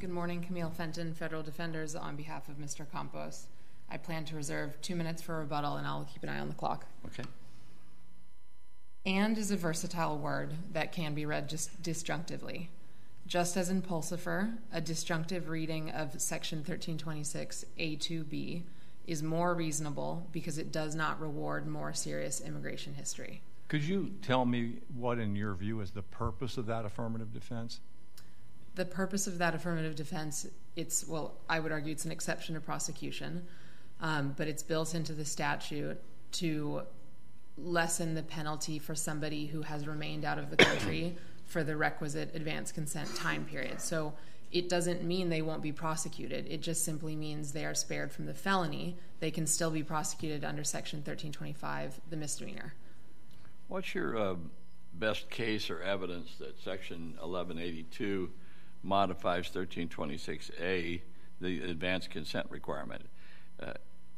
Good morning, Camille Fenton, Federal Defenders, on behalf of Mr. Campos. I plan to reserve two minutes for rebuttal and I'll keep an eye on the clock. Okay. And is a versatile word that can be read just disjunctively. Just as in Pulsifer, a disjunctive reading of section 1326A2B is more reasonable because it does not reward more serious immigration history. Could you tell me what, in your view, is the purpose of that affirmative defense? The purpose of that affirmative defense, it's, well, I would argue it's an exception to prosecution, um, but it's built into the statute to lessen the penalty for somebody who has remained out of the country for the requisite advance consent time period. So it doesn't mean they won't be prosecuted. It just simply means they are spared from the felony. They can still be prosecuted under Section 1325, the misdemeanor. What's your uh, best case or evidence that Section 1182 modifies 1326A, the advance consent requirement? Uh,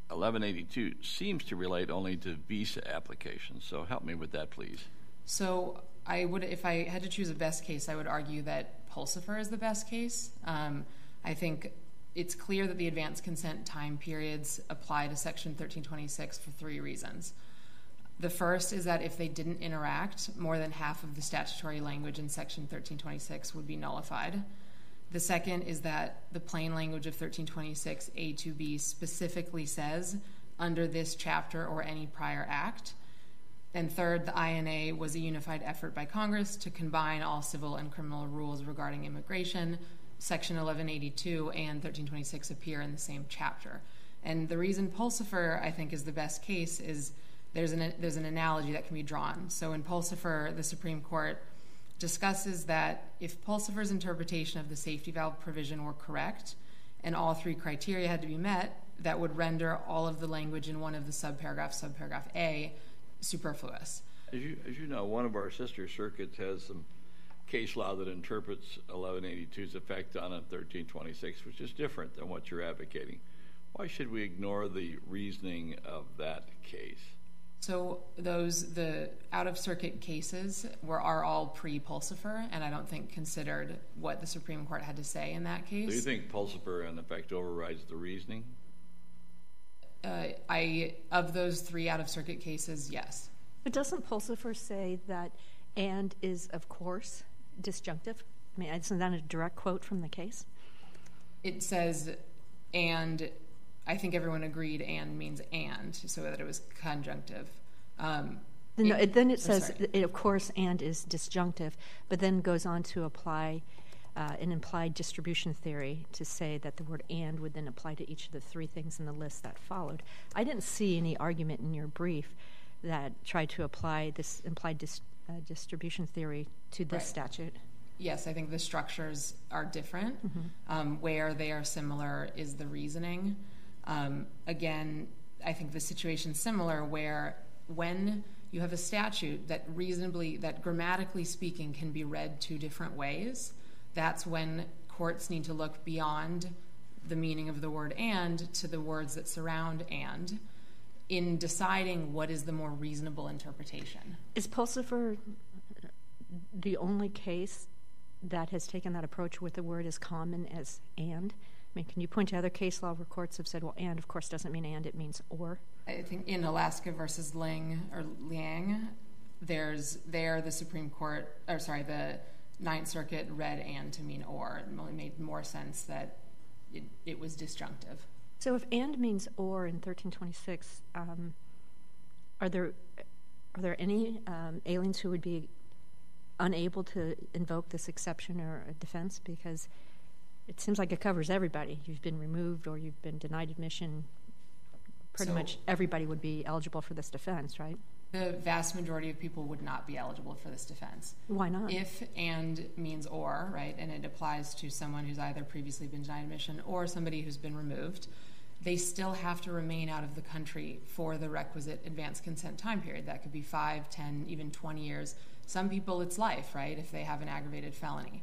1182 seems to relate only to visa applications. So help me with that, please. So I would, if I had to choose a best case, I would argue that Pulsifer is the best case. Um, I think it's clear that the advance consent time periods apply to Section 1326 for three reasons. The first is that if they didn't interact, more than half of the statutory language in Section 1326 would be nullified. The second is that the plain language of 1326 A to B specifically says under this chapter or any prior act. And third, the INA was a unified effort by Congress to combine all civil and criminal rules regarding immigration. Section 1182 and 1326 appear in the same chapter. And the reason Pulsifer, I think, is the best case is there's an, there's an analogy that can be drawn. So in Pulsifer, the Supreme Court discusses that if Pulsifer's interpretation of the safety valve provision were correct and all three criteria had to be met, that would render all of the language in one of the subparagraphs, subparagraph A, superfluous. As you, as you know, one of our sister circuits has some case law that interprets 1182's effect on 1326, which is different than what you're advocating. Why should we ignore the reasoning of that case? So those the out of circuit cases were are all pre Pulsifer, and I don't think considered what the Supreme Court had to say in that case. Do you think Pulsifer in effect overrides the reasoning? Uh, I of those three out of circuit cases, yes. But doesn't Pulsifer say that "and" is of course disjunctive? I mean, isn't that a direct quote from the case? It says, and I think everyone agreed and means and, so that it was conjunctive. Um, no, it, then it says, it, of course, and is disjunctive, but then goes on to apply uh, an implied distribution theory to say that the word and would then apply to each of the three things in the list that followed. I didn't see any argument in your brief that tried to apply this implied dis, uh, distribution theory to this right. statute. Yes, I think the structures are different. Mm-hmm. Um, where they are similar is the reasoning. Um, again, I think the situation's similar where when you have a statute that reasonably, that grammatically speaking can be read two different ways, that's when courts need to look beyond the meaning of the word and to the words that surround and in deciding what is the more reasonable interpretation. Is Pulsifer the only case that has taken that approach with the word as common as and? I mean, can you point to other case law where courts have said, well, and of course doesn't mean and, it means or? I think in Alaska versus Ling or Liang, there's there the Supreme Court, or sorry, the Ninth Circuit read and to mean or. It made more sense that it, it was disjunctive. So if and means or in 1326, um, are there are there any um, aliens who would be unable to invoke this exception or defense because it seems like it covers everybody. You've been removed or you've been denied admission. Pretty so, much everybody would be eligible for this defense, right? The vast majority of people would not be eligible for this defense. Why not? If and means or, right, and it applies to someone who's either previously been denied admission or somebody who's been removed, they still have to remain out of the country for the requisite advance consent time period. That could be five, ten, even 20 years. Some people, it's life, right, if they have an aggravated felony.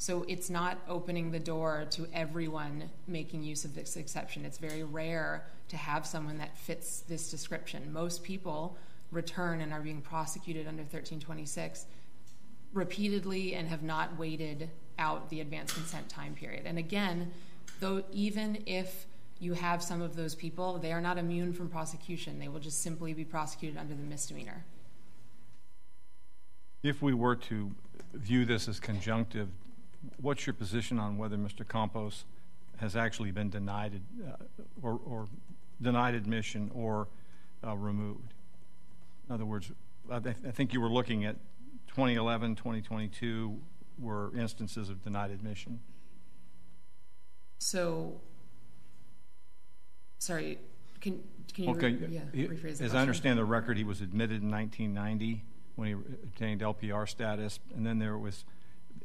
So it's not opening the door to everyone making use of this exception. It's very rare to have someone that fits this description. Most people return and are being prosecuted under 1326 repeatedly and have not waited out the advanced consent time period. And again, though, even if you have some of those people, they are not immune from prosecution. They will just simply be prosecuted under the misdemeanor. If we were to view this as conjunctive, what's your position on whether Mr. Campos has actually been denied uh, or, or, denied admission or uh, removed? In other words, I, th- I, think you were looking at 2011, 2022 were instances of denied admission. So, sorry, can, can you okay. Re- yeah, rephrase the As question? I understand the record, he was admitted in 1990 when he obtained LPR status, and then there was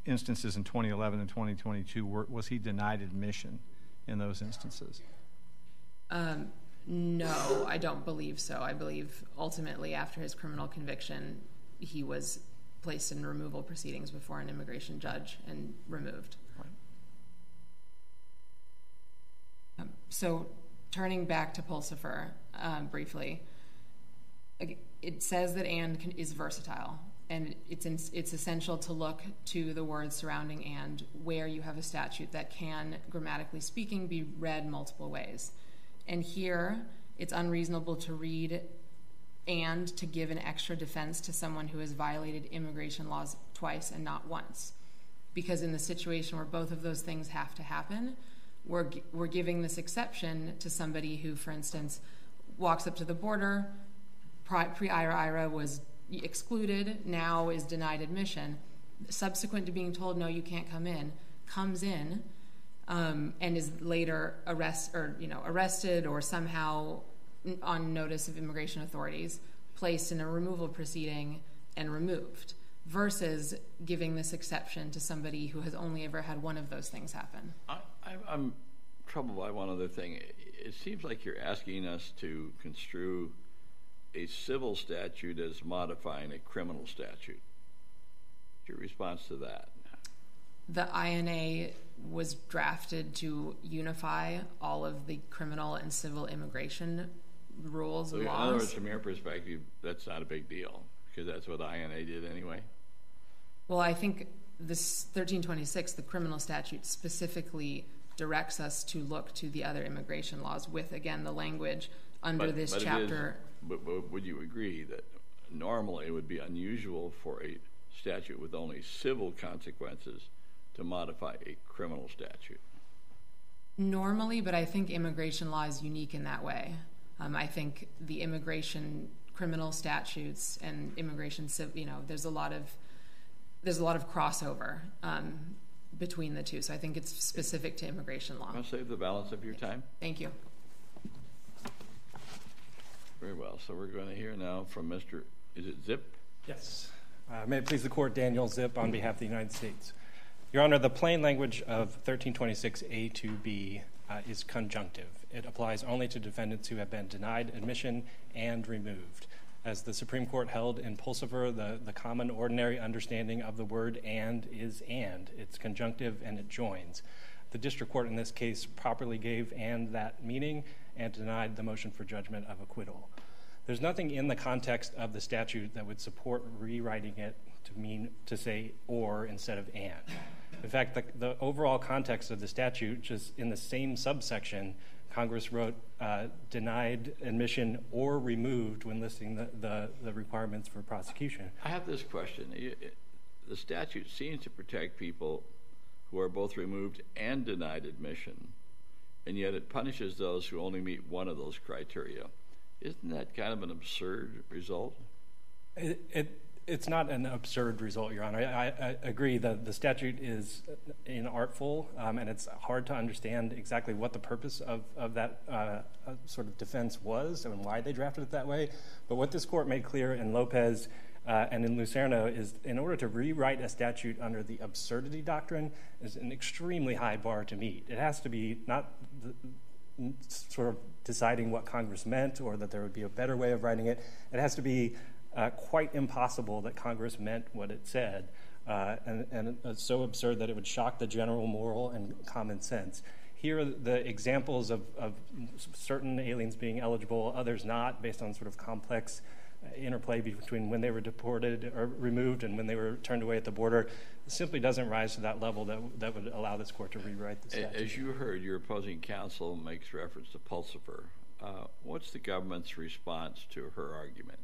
instances in 2011 and 2022. Were, was he denied admission in those instances? Um, no, I don't believe so. I believe ultimately, after his criminal conviction, he was placed in removal proceedings before an immigration judge and removed. Right. Um, so, turning back to Pulsifer um, briefly, it says that and can, is versatile, and it's in, it's essential to look to the words surrounding and where you have a statute that can, grammatically speaking, be read multiple ways. And here, it's unreasonable to read and to give an extra defense to someone who has violated immigration laws twice and not once. Because in the situation where both of those things have to happen, we're, we're giving this exception to somebody who, for instance, walks up to the border, pre IRA was excluded, now is denied admission. Subsequent to being told, no, you can't come in, comes in um, and is later arrest or you know arrested or somehow on notice of immigration authorities, placed in a removal proceeding and removed, versus giving this exception to somebody who has only ever had one of those things happen. I'm troubled by one other thing. It seems like you're asking us to construe a civil statute as modifying a criminal statute. What's Your response to that? The INA was drafted to unify all of the criminal and civil immigration rules so and laws. In other words, from your perspective, that's not a big deal because that's what the INA did anyway. Well, I think this 1326, the criminal statute, specifically directs us to look to the other immigration laws with, again, the language under but, this but chapter. but, but would you agree that normally it would be unusual for a statute with only civil consequences to modify a criminal statute? Normally, but I think immigration law is unique in that way. Um, I think the immigration criminal statutes and immigration, you know, there's a lot of there's a lot of crossover um, between the two. So I think it's specific to immigration law. I'll save the balance of your time. Thank you. Very well. So we're going to hear now from Mr. Is it Zip? Yes. Uh, may it please the court, Daniel Zip on behalf of the United States. Your Honor, the plain language of 1326A to B uh, is conjunctive. It applies only to defendants who have been denied admission and removed. As the Supreme Court held in Pulsifer, the, the common ordinary understanding of the word and is and. It's conjunctive and it joins. The district court in this case properly gave and that meaning and denied the motion for judgment of acquittal. There's nothing in the context of the statute that would support rewriting it to mean to say or instead of and. In fact, the, the overall context of the statute, just in the same subsection, Congress wrote uh, denied admission or removed when listing the, requirements for prosecution. I have this question. The statute seems to protect people who are both removed and denied admission, and yet it punishes those who only meet one of those criteria. Isn't that kind of an absurd result? It, it, it's not an absurd result, Your Honor. I, I agree that the statute is inartful, um, and it's hard to understand exactly what the purpose of, of that uh, sort of defense was and why they drafted it that way. But what this court made clear in Lopez uh, and in Lucerno is in order to rewrite a statute under the absurdity doctrine is an extremely high bar to meet. It has to be not the, sort of deciding what Congress meant or that there would be a better way of writing it. It has to be uh, quite impossible that Congress meant what it said, uh, and, and it's so absurd that it would shock the general moral and common sense. Here, are the examples of, of certain aliens being eligible, others not, based on sort of complex interplay between when they were deported or removed and when they were turned away at the border. simply doesn't rise to that level that, that would allow this court to rewrite the statute. As you heard, your opposing counsel makes reference to Pulsifer. Uh, What's the government's response to her argument?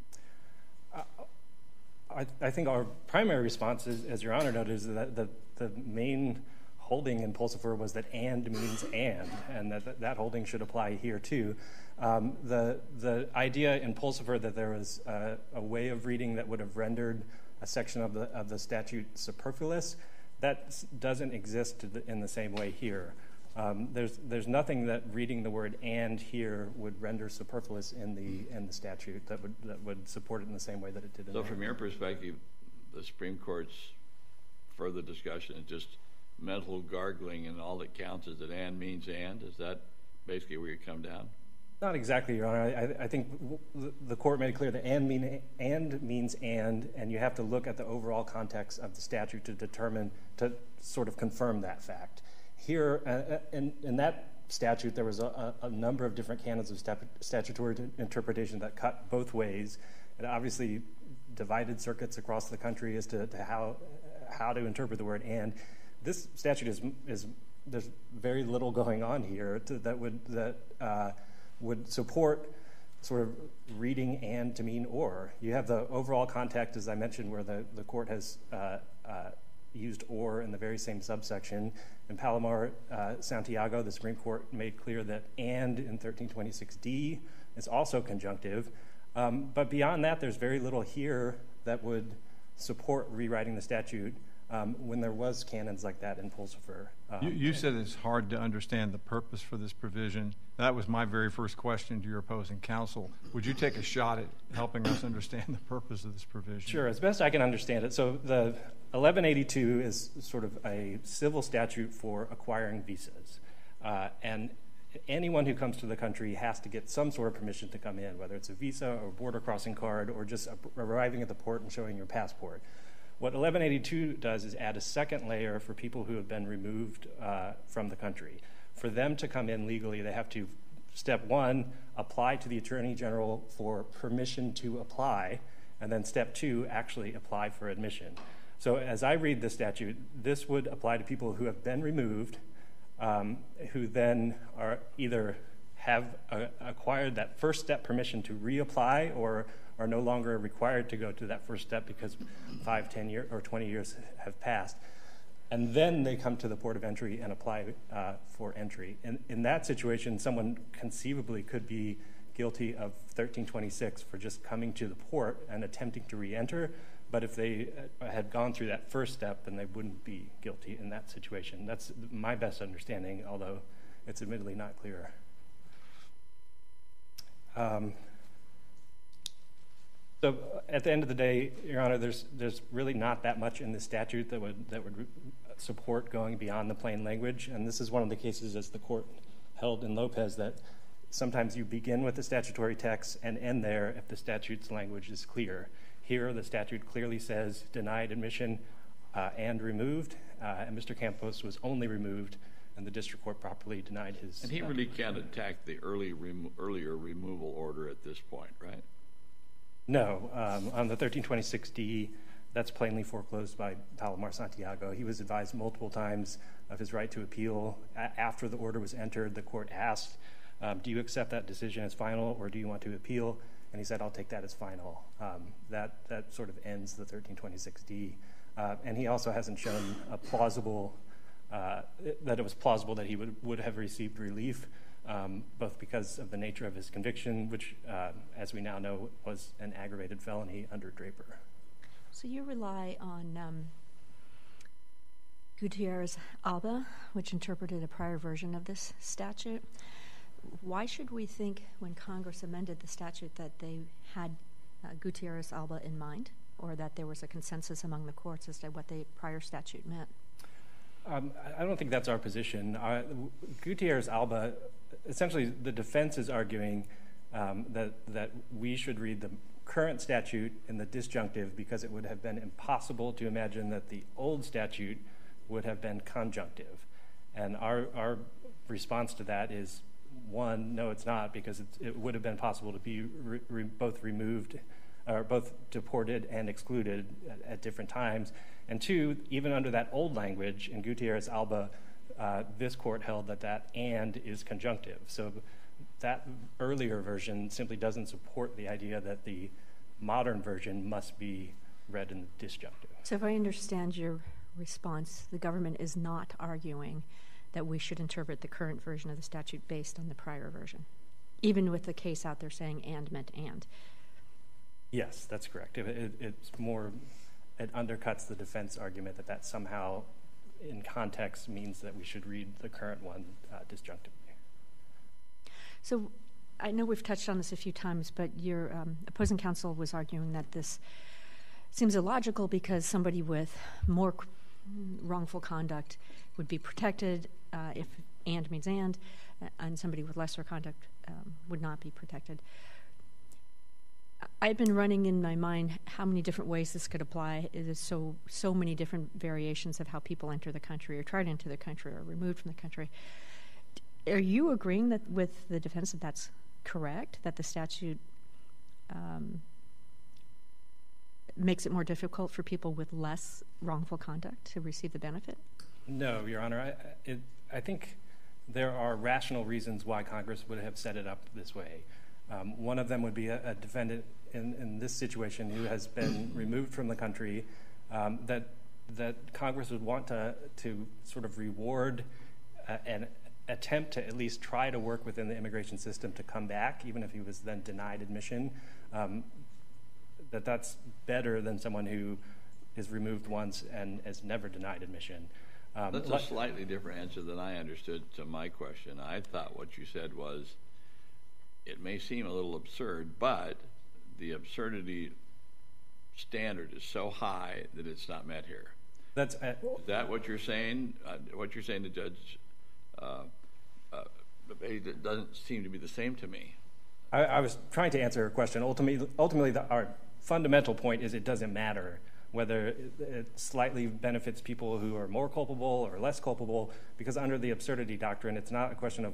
I, I think our primary response, is, as Your Honor noted, is that the, the main holding in Pulsifer was that and means and, and that, that holding should apply here too. Um, the, the idea in Pulsifer that there was a, a way of reading that would have rendered a section of the, of the statute superfluous, that doesn't exist in the same way here. Um, there's, there's nothing that reading the word and here would render superfluous in the, in the statute that would, that would support it in the same way that it did in So from your perspective, the Supreme Court's further discussion is just mental gargling and all that counts is that and means and? Is that basically where you come down? Not exactly, Your Honor. I, I think the- court made it clear that and, mean, and means and, and you have to look at the overall context of the statute to determine, to sort of confirm that fact. Here, uh, uh, in, in that statute, there was a, a, number of different canons of statu- statutory interpretation that cut both ways. It obviously divided circuits across the country as to, to how, how to interpret the word and. This statute is, is there's very little going on here to, that would that uh, would support sort of reading and to mean or. You have the overall context, as I mentioned, where the, the court has uh, uh, used or in the very same subsection. In Palomar uh, Santiago, the Supreme Court made clear that and in 1326D is also conjunctive. Um, but beyond that, there's very little here that would support rewriting the statute um, when there was canons like that in Pulsifer. Um, You, you said it's hard to understand the purpose for this provision. That was my very first question to your opposing counsel. Would you take a shot at helping us understand the purpose of this provision? Sure, as best I can understand it. So the 1182 is sort of a civil statute for acquiring visas. Uh, and anyone who comes to the country has to get some sort of permission to come in, whether it's a visa or border crossing card or just arriving at the port and showing your passport. What 1182 does is add a second layer for people who have been removed uh, from the country. For them to come in legally, they have to, step one, apply to the Attorney General for permission to apply, and then step two, actually apply for admission. So as I read the statute, this would apply to people who have been removed, um, who then are either have uh, acquired that first step permission to reapply or are no longer required to go to that first step because five, ten years, or 20 years have passed. And then they come to the port of entry and apply uh, for entry. And in that situation, someone conceivably could be guilty of 1326 for just coming to the port and attempting to re-enter. But if they uh, had gone through that first step, then they wouldn't be guilty in that situation. That's my best understanding, although it's admittedly not clear. Um, so at the end of the day, Your Honor, there's there's really not that much in the statute that would that would support going beyond the plain language, and this is one of the cases, as the court held in Lopez, that sometimes you begin with the statutory text and end there if the statute's language is clear. Here, the statute clearly says denied admission uh, and removed, uh, and Mr. Campos was only removed, and the district court properly denied his. And he really can't attack the early earlier removal order at this point, right? No, um, on the 1326D, that's plainly foreclosed by Palomar Santiago. He was advised multiple times of his right to appeal. After the order was entered, the court asked, um, Do you accept that decision as final or do you want to appeal? And he said, I'll take that as final. Um, that, that sort of ends the 1326D. Uh, and he also hasn't shown a plausible, uh, that it was plausible that he would, would have received relief um, both because of the nature of his conviction, which, uh, as we now know, was an aggravated felony under Draper. So you rely on um, Gutierrez Alba, which interpreted a prior version of this statute. Why should we think, when Congress amended the statute, that they had uh, Gutierrez Alba in mind, or that there was a consensus among the courts as to what the prior statute meant? Um, I don't think that's our position. Uh, Gutierrez Alba, essentially, the defense is arguing um, that we should read the current statute in the disjunctive because it would have been impossible to imagine that the old statute would have been conjunctive. And our our response to that is one, no, it's not, because it, would have been possible to be both removed are both deported and excluded at, at different times. And two, even under that old language in Gutierrez Alba, uh, this court held that that and is conjunctive. So that earlier version simply doesn't support the idea that the modern version must be read in the disjunctive. So, if I understand your response, the government is not arguing that we should interpret the current version of the statute based on the prior version, even with the case out there saying and meant and. Yes, that's correct. It, it, it's more, it undercuts the defense argument that that somehow, in context, means that we should read the current one uh, disjunctively. So, I know we've touched on this a few times, but your um, opposing counsel was arguing that this seems illogical because somebody with more wrongful conduct would be protected uh, if and means and, uh, and somebody with lesser conduct um, would not be protected. I've been running in my mind how many different ways this could apply. It is so so many different variations of how people enter the country or try to enter the country or removed from the country. Are you agreeing that with the defense that that's correct? That the statute um, makes it more difficult for people with less wrongful conduct to receive the benefit? No, Your Honor. I, it, I think there are rational reasons why Congress would have set it up this way. Um, one of them would be a, a defendant in, in, this situation who has been removed from the country um, that that Congress would want to to sort of reward uh, and attempt to at least try to work within the immigration system to come back, even if he was then denied admission. Um, that that's better than someone who is removed once and is never denied admission. Um, that's a slightly different answer than I understood to my question. I thought what you said was it may seem a little absurd, but the absurdity standard is so high that it's not met here. That's uh, is that what you're saying? Uh, what you're saying to Judge uh, uh, it doesn't seem to be the same to me. I, I was trying to answer her question. Ultimately, ultimately, the, our fundamental point is it doesn't matter whether it slightly benefits people who are more culpable or less culpable, because under the absurdity doctrine, it's not a question of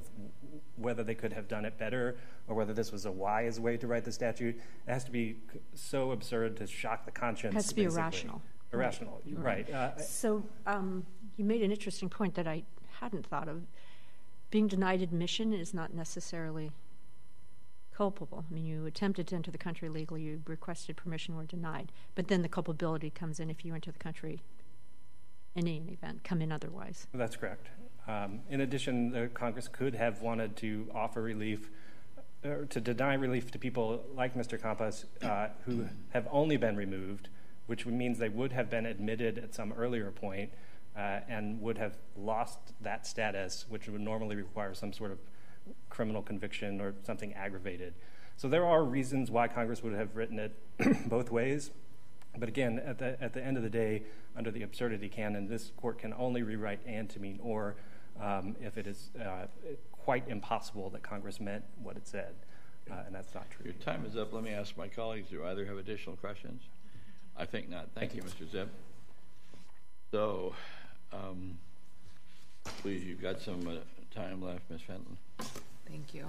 whether they could have done it better or whether this was a wise way to write the statute. It has to be so absurd to shock the conscience. It has to be basically. irrational. Irrational, right. right. Uh, so um, you made an interesting point that I hadn't thought of. Being denied admission is not necessarily culpable. I mean, you attempted to enter the country legally, you requested permission, were denied. But then the culpability comes in if you enter the country in any event, come in otherwise. That's correct. Um, in addition, the Congress could have wanted to offer relief or to deny relief to people like Mr. Campos uh, who have only been removed, which means they would have been admitted at some earlier point, uh, and would have lost that status, which would normally require some sort of criminal conviction or something aggravated. So there are reasons why Congress would have written it both ways. But again, at the, at the end of the day, under the absurdity canon, this court can only rewrite and to mean or um, if it is uh, quite impossible that Congress meant what it said. Uh, and that's not true. Your time is up. Let me ask my colleagues do either have additional questions? I think not. Thank, Thank you, Mr. Zip. So, um, please, you've got some uh, time left, Ms. Fenton. Thank you.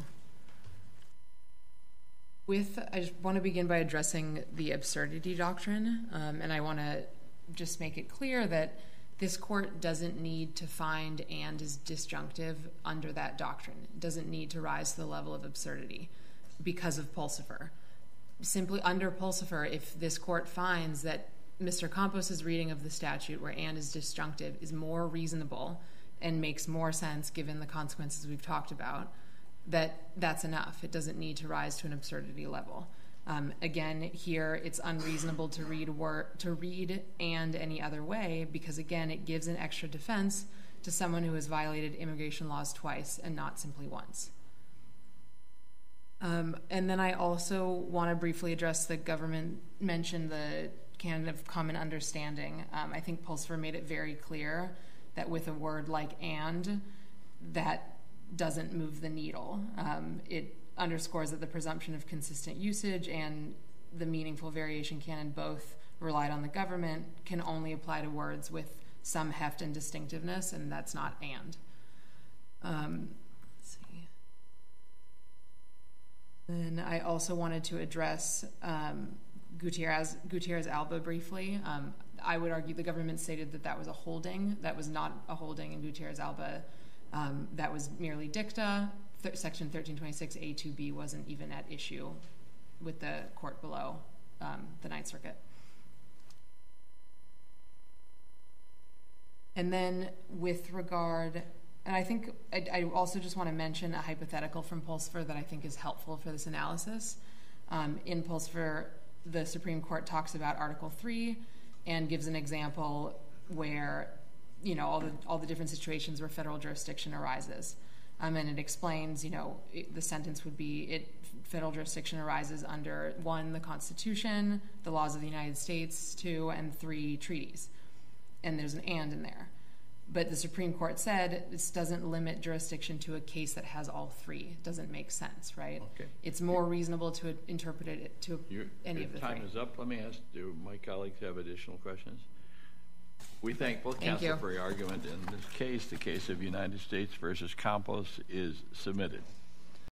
With, I just want to begin by addressing the absurdity doctrine, um, and I want to just make it clear that this court doesn't need to find and is disjunctive under that doctrine. It doesn't need to rise to the level of absurdity because of Pulsifer. Simply under Pulsifer, if this court finds that Mr. Campos's reading of the statute where and is disjunctive is more reasonable and makes more sense given the consequences we've talked about, that that's enough. It doesn't need to rise to an absurdity level. Um, again, here it's unreasonable to read wor- to read and any other way because again, it gives an extra defense to someone who has violated immigration laws twice and not simply once. Um, and then I also want to briefly address the government mentioned the canon of common understanding. Um, I think Pulsifer made it very clear that with a word like and, that doesn't move the needle. Um, it underscores that the presumption of consistent usage and the meaningful variation canon both relied on the government can only apply to words with some heft and distinctiveness, and that's not and. Um. Then I also wanted to address um, Gutierrez, Gutierrez Alba briefly. Um, I would argue the government stated that that was a holding. That was not a holding in Gutierrez Alba. Um, that was merely dicta. Section 1326A2B wasn't even at issue with the court below um, the Ninth Circuit. And then with regard, and I think I, I also just want to mention a hypothetical from Pulsifer that I think is helpful for this analysis. Um, in Pulsifer, the Supreme Court talks about Article 3 and gives an example where, you know, all the, all the different situations where federal jurisdiction arises. Um, and it explains, you know, it, the sentence would be it federal jurisdiction arises under one, the Constitution, the laws of the United States, two, and three, treaties. And there's an and in there. But the Supreme Court said this doesn't limit jurisdiction to a case that has all three. It doesn't make sense, right? Okay. It's more reasonable to interpret it to any of the time three. is up. Let me ask, do my colleagues have additional questions? We thank both counsel for your argument in this case. The case of United States versus Campos is submitted.